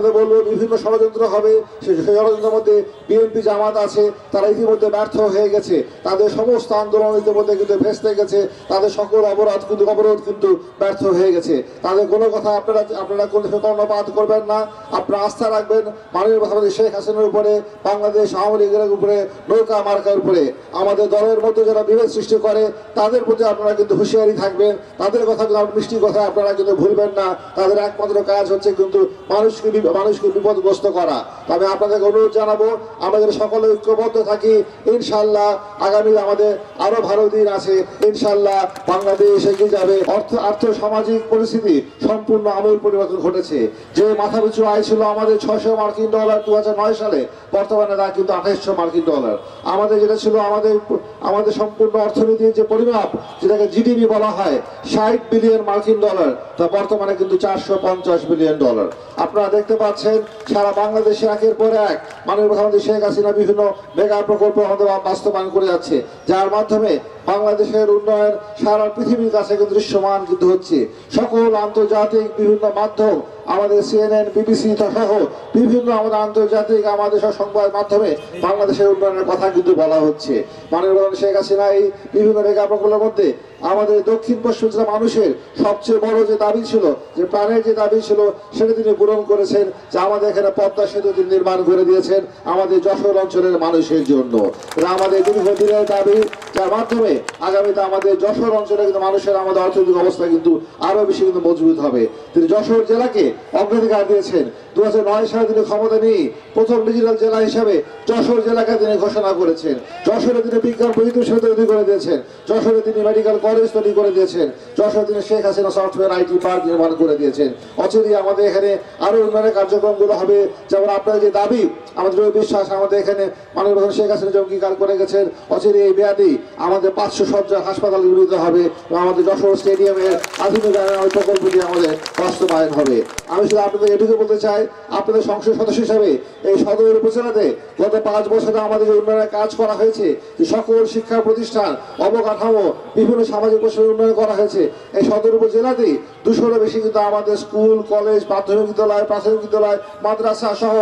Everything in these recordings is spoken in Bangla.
আপনাদের বলব, বিভিন্ন ষড়যন্ত্র হবে। সেই ষড়যন্ত্রের মধ্যে বিএনপি জামাত আছে, তারা ইতিমধ্যে ব্যর্থ হয়ে গেছে। তাদের সমস্ত আন্দোলন ইতিমধ্যে কিন্তু ভেস্তে গেছে। তাদের সকল অবরোধ কিন্তু অবরোধ কিন্তু ব্যর্থ হয়ে গেছে। তাদের কোনো কথা আপনারা আপনারা কোনো কর্ণপাত করবেন না। আপনারা আস্থা রাখবেন মাননীয় প্রধানমন্ত্রী শেখ হাসিনার উপরে, বাংলাদেশ আওয়ামী লীগের উপরে, নৌকা মার্কার উপরে। আমাদের দলের মধ্যে যারা বিভেদ সৃষ্টি করে, তাদের প্রতি আপনারা কিন্তু হুঁশিয়ারি থাকবেন। তাদের কথা কিন্তু আপনার মিষ্টি কথা আপনারা কিন্তু ভুলবেন না। তাদের একমাত্র কাজ হচ্ছে কিন্তু মানুষকে মানুষকে বিপদগ্রস্ত করা। তবে আপনাদেরকে অনুরোধ জানাব, আমাদের সকলে ঐক্যবদ্ধ থাকি। ইনশাল্লাহ আগামী আমাদের আরও ভালো দিন আছে। ইনশাল্লাহ বাংলাদেশ এগিয়ে যাবে। অর্থ আর্থ সামাজিক পরিস্থিতি সম্পূর্ণ আমূল পরিবর্তন ঘটেছে। যে মাথাপিছু আয় ছিল আমাদের ছয়শো মার্কিন ডলার দু হাজার নয় সালে, বর্তমানে তা কিন্তু আঠাইশশো মার্কিন ডলার। আমাদের যেটা ছিল আমাদের আমাদের সম্পূর্ণ অর্থনীতির যে পরিমাপ, যেটাকে জিডিপি বলা হয়, ষাট বিলিয়ন মার্কিন ডলার। তা বর্তমানে কিন্তু চারশো পঞ্চাশ বিলিয়ন ডলার। আপনারা দেখতে পাচ্ছেন, সারা বাংলাদেশে একের পর এক মাননীয় প্রধানমন্ত্রী শেখ হাসিনা বিভিন্ন মেগা প্রকল্প আমাদের বাস্তবায়ন করে যাচ্ছে, যার মাধ্যমে বাংলাদেশের উন্নয়ন সারা পৃথিবীর কাছে কিন্তু দৃশ্যমান কিন্তু হচ্ছে। সকল আন্তর্জাতিক বিভিন্ন মাধ্যম আমাদের সিএনএন বিবিসি সহ বিভিন্ন আমাদের আন্তর্জাতিক, আমাদের সব সংবাদ মাধ্যমে বাংলাদেশের উন্নয়নের কথা কিন্তু বলা হচ্ছে। মাননীয় শেখ হাসিনা এই বিভিন্ন প্রকল্পের মধ্যে আমাদের দক্ষিণ পশ্চিম জেলা মানুষের সবচেয়ে বড় যে দাবি ছিল, যে প্রাণের যে দাবি ছিল, সেটা তিনি পূরণ করেছেন, যে আমাদের এখানে পদ্মা সেতু তিনি নির্মাণ করে দিয়েছেন আমাদের যশোর অঞ্চলের মানুষের জন্য। আমাদের দীর্ঘদিনের দাবি, যার মাধ্যমে আগামীতে আমাদের যশোর অঞ্চলে কিন্তু মানুষের আমাদের অর্থনৈতিক অবস্থা কিন্তু আরও বেশি কিন্তু মজবুত হবে। তিনি যশোর জেলাকে অগ্রাধিকার দিয়েছেন। দু সালে তিনি ক্ষমতা নিয়ে প্রথম ডিজিটাল জেলা হিসাবে যশোর জেলাকে তিনি ঘোষণা করেছেন। যশোরে তিনি বিজ্ঞান প্রযুক্তি তৈরি করে দিয়েছেন। যশোরে তিনি মেডিকেল কলেজ তৈরি করে দিয়েছেন। যশোরে তিনি Sheikh Hasina software IT park নির্মাণ করে দিয়েছেন। অচিরেই আমাদের এখানে আরও উন্নয়নের কার্যক্রমগুলো হবে। যেমন আপনার যে দাবি, আমাদের বিশ্বাস আমাদের এখানে মাননীয় প্রধান শেখ হাসিনা অঙ্গীকার করে গেছেন অচিরে এই মেয়াদি আমাদের পাঁচশো সজ্জা হাসপাতাল নির্মিত হবে এবং আমাদের যশোর স্টেডিয়ামের আধুনিক প্রকল্পটি আমাদের বাস্তবায়ন হবে। আমি শুধু আপনাদের এটুকু বলতে চাই, আপনাদের সংসদ সদস্য হিসাবে এই সদর উপজেলাতে গত পাঁচ বছরে আমাদের যে উন্নয়নের কাজ করা হয়েছে, যে সকল শিক্ষা প্রতিষ্ঠান, অবকাঠামো, বিভিন্ন সামাজিক প্রশ্নের উন্নয়ন করা হয়েছে, এই সদর উপজেলাতে দুশোরও বেশি কিন্তু আমাদের স্কুল, কলেজ মাধ্যমিক বিদ্যালয়, প্রাথমিক বিদ্যালয়, মাদ্রাসা সহ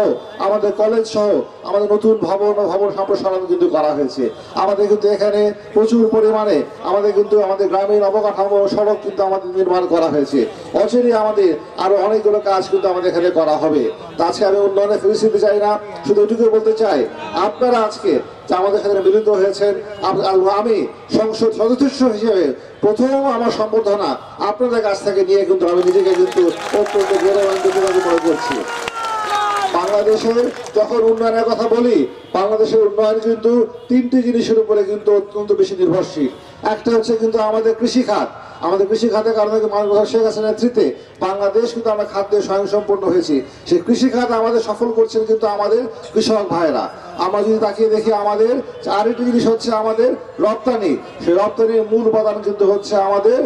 আমাদের কলেজ সহ আমাদের নতুন ভবন ও ভবন সম্প্রসারণ কিন্তু করা হয়েছে। আমাদের কিন্তু এখানে প্রচুর পরিমাণে আমাদের কিন্তু আমাদের গ্রামীণ অবকাঠামো সড়ক কিন্তু আমাদের নির্মাণ করা হয়েছে। অচিরে আমাদের আরও অনেকগুলো কাজ কিন্তু আমাদের এখানে করা হবে। তাছে আমি উন্নয়নে ফিরে দিতে চাই না, শুধু এটুকু বলতে চাই, আপনারা আজকে যে আমাদের সাথে মিলিত হয়েছেন আমি সংসদ সদস্য হিসেবে প্রথম আমার সম্বর্ধনা আপনাদের কাছ থেকে নিয়ে কিন্তু আমি নিজেকে কিন্তু অত্যন্ত গৌরবান্বিত মনে করছি। বাংলাদেশের যখন উন্নয়নের কথা বলি বাংলাদেশের উন্নয়ন কিন্তু তিনটি জিনিসের উপরে কিন্তু অত্যন্ত বেশি নির্ভরশীল। একটা হচ্ছে কিন্তু আমাদের কৃষি খাত। আমাদের কৃষি খাতের কারণে মাননীয় শেখ হাসিনার নেতৃত্বে বাংলাদেশ কিন্তু আমরা খাদ্যে স্বয়ংসম্পূর্ণ হয়েছি। সেই কৃষি খাত আমাদের সফল করছেন কিন্তু আমাদের কৃষক ভাইরা আমরা যদি তাকিয়ে দেখি আমাদের, আরেকটি জিনিস হচ্ছে আমাদের রপ্তানি। সেই রপ্তানির মূল উপাদান কিন্তু হচ্ছে আমাদের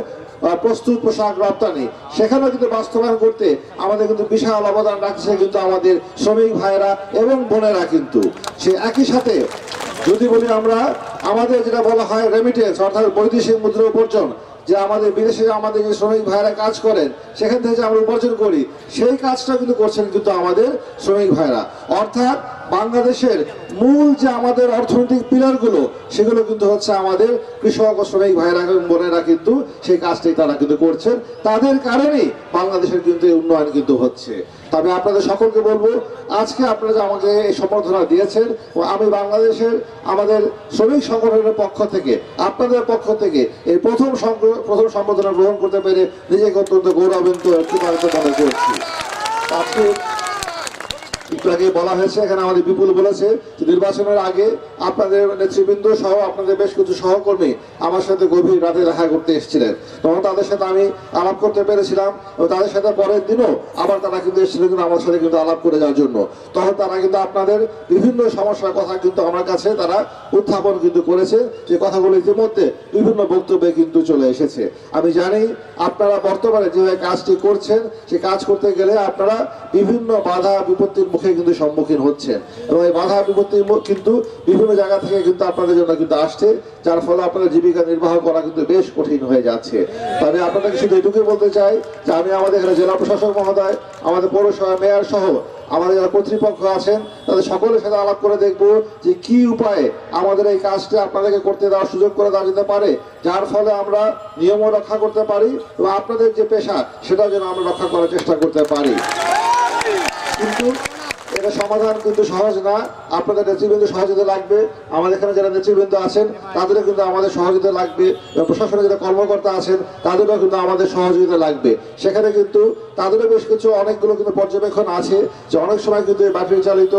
প্রস্তুত পোশাক রপ্তানি। সেখানেও কিন্তু বাস্তবায়ন করতে আমাদের কিন্তু বিশাল অবদান রাখছে কিন্তু আমাদের শ্রমিক ভাইয়েরা এবং বোনেরা কিন্তু। সে একই সাথে যদি বলি আমরা, আমাদের যেটা বলা হয় রেমিটেন্স অর্থাৎ বৈদেশিক মুদ্রা উপার্জন, যে আমাদের বিদেশে আমাদের যে শ্রমিক ভাইয়েরা কাজ করেন, সেখান থেকে যে আমরা উপার্জন করি, সেই কাজটা কিন্তু করছেন কিন্তু আমাদের শ্রমিক ভাইয়েরা। অর্থাৎ বাংলাদেশের মূল যে আমাদের অর্থনৈতিক পিলারগুলো, সেগুলো কিন্তু হচ্ছে আমাদের কৃষক ও শ্রমিক ভাইয়েরা বোনেরা কিন্তু সেই কাজটাই তারা কিন্তু করছেন। তাদের কারণেই বাংলাদেশের কিন্তু উন্নয়ন কিন্তু হচ্ছে। তবে আপনাদের সকলকে বলব, আজকে আপনারা যে আমাকে এই সম্বর্ধনা দিয়েছেন, ও আমি বাংলাদেশের আমাদের শ্রমিক সংগঠনের পক্ষ থেকে, আপনাদের পক্ষ থেকে এই প্রথম প্রথম সম্বর্ধনা গ্রহণ করতে পেরে নিজেকে অত্যন্ত গৌরবান্বিত মনে করছি আজকে একটু আগে বলা হয়েছে এখানে আমাদের বিপুল বলেছে নির্বাচনের আগে আপনাদের নেতৃবৃন্দ সহ আপনাদের বেশ কিছু সহকর্মী আমার সাথে গভীর রাতে দেখা করতে এসেছিলেন। তখন তাদের সাথে আমি আলাপ করতে পেরেছিলাম এবং তাদের সাথে পরের দিনও আবার তারা কিন্তু এসেছিলেন কিন্তু আমার সাথে কিন্তু আলাপ করে যাওয়ার জন্য। তখন তারা কিন্তু আপনাদের বিভিন্ন সমস্যার কথা কিন্তু আমার কাছে তারা উত্থাপন কিন্তু করেছে। যে কথাগুলো ইতিমধ্যে বিভিন্ন বক্তব্যে কিন্তু চলে এসেছে। আমি জানি আপনারা বর্তমানে যেভাবে কাজটি করছেন, সে কাজ করতে গেলে আপনারা বিভিন্ন বাধা বিপত্তির মুখে কিন্তু সম্মুখীন হচ্ছেন। এবং এই বাধা বিপত্তির কিন্তু বিভিন্ন জায়গা থেকে কিন্তু আপনাদের জন্য কিন্তু আসছে, যার ফলে আপনাদের জীবিকা নির্বাহ করা কিন্তু বেশ কঠিন হয়ে যাচ্ছে। তবে আপনাদেরকে শুধু এটুকুই বলতে চাই যে আমি আমাদের এখানে জেলা প্রশাসক মহোদয়, আমাদের পৌরসভা মেয়র সহ আমাদের যারা কর্তৃপক্ষ আছেন, তাদের সকলের সাথে আলাপ করে দেখব যে কি উপায়ে আমাদের এই কাজটি আপনাদেরকে করতে দেওয়ার সুযোগ করে দেওয়া যেতে পারে, যার ফলে আমরা নিয়মও রক্ষা করতে পারি এবং আপনাদের যে পেশা, সেটাও যেন আমরা রক্ষা করার চেষ্টা করতে পারি। কিন্তু সমাধান কিন্তু সহজ না। আপনাদের নেতৃবৃন্দ সহযোগিতা লাগবে। আমাদের এখানে যারা নেতৃবৃন্দ আছেন, তাদেরও কিন্তু আমাদের সহযোগিতা লাগবে। প্রশাসনের যারা কর্মকর্তা আছেন, তাদেরও কিন্তু আমাদের সহযোগিতা লাগবে। সেখানে কিন্তু তাদেরও বেশ কিছু অনেকগুলো কিন্তু পর্যবেক্ষণ আছে যে অনেক সময় কিন্তু এই ব্যাটারি চালিত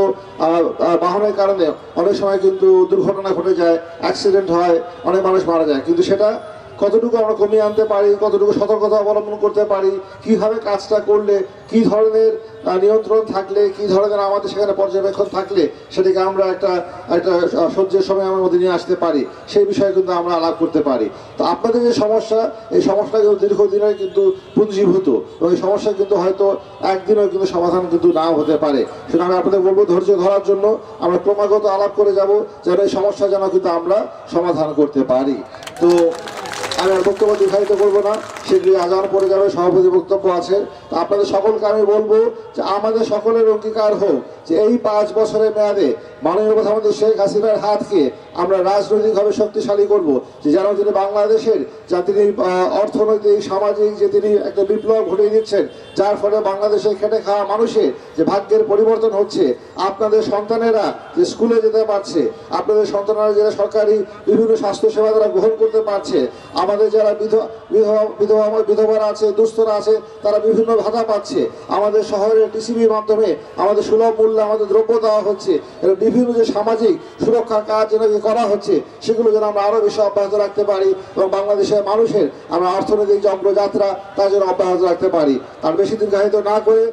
বাহনের কারণে অনেক সময় কিন্তু দুর্ঘটনা ঘটে যায় অ্যাক্সিডেন্ট হয়, অনেক মানুষ মারা যায়। কিন্তু সেটা কতটুকু আমরা কমিয়ে আনতে পারি, কতটুকু সতর্কতা অবলম্বন করতে পারি, কীভাবে কাজটা করলে, কি ধরনের নিয়ন্ত্রণ থাকলে, কি ধরনের আমাদের সেখানে পর্যবেক্ষণ থাকলে, সেটাকে আমরা একটা একটা সহ্যের সময় আমার মধ্যে নিয়ে আসতে পারি, সেই বিষয়ে কিন্তু আমরা আলাপ করতে পারি। তো আপনাদের যে সমস্যা, এই সমস্যা কিন্তু দীর্ঘদিনের কিন্তু পুঞ্জীভূত, এবং এই সমস্যা কিন্তু হয়তো একদিনও কিন্তু সমাধান কিন্তু নাও হতে পারে। সেটা আমি আপনাদের বলব, ধৈর্য ধরার জন্য আমরা ক্রমাগত আলাপ করে যাব, যেন এই সমস্যা যেন কিন্তু আমরা সমাধান করতে পারি। তো আমি আর বক্তব্য দীর্ঘায়িত করব না। সেগুলি আজান পড়ে যাবে, সভাপতি বক্তব্য আছে। তো আপনাদের সকলকে আমি বলব যে আমাদের সকলের অঙ্গীকার হোক যে এই পাঁচ বছরের মেয়াদে মাননীয় প্রধানমন্ত্রী শেখ হাসিনার হাতকে আমরা রাজনৈতিকভাবে শক্তিশালী করব। যে যেন তিনি বাংলাদেশের যা তিনি অর্থনৈতিক, সামাজিক যে তিনি একটা বিপ্লব ঘটিয়ে দিচ্ছেন, যার ফলে বাংলাদেশে খেটে খাওয়া মানুষের যে ভাগ্যের পরিবর্তন হচ্ছে, আপনাদের সন্তানেরা যে স্কুলে যেতে পারছে, আপনাদের সন্তানেরা যারা সরকারি বিভিন্ন স্বাস্থ্যসেবা তারা গ্রহণ করতে পারছে, আমাদের যারা বিধবা বিধবা বিধবা বিধবারা আছে, দুস্থরা আছে, তারা বিভিন্ন ভাতা পাচ্ছে। আমাদের শহরের টিসিবির মাধ্যমে আমাদের সুলভ মূল্যে আমাদের দ্রব্য দেওয়া হচ্ছে। এবং বিভিন্ন যে সামাজিক সুরক্ষার কাজ যেন যে করা হচ্ছে, সেগুলো যেন আমরা আরও বেশি অব্যাহত রাখতে পারি এবং বাংলাদেশের মানুষের আমরা অর্থনৈতিক যে অগ্রযাত্রা, তা যেন অব্যাহত রাখতে পারি। আর বেশি দীর্ঘায়িত না করে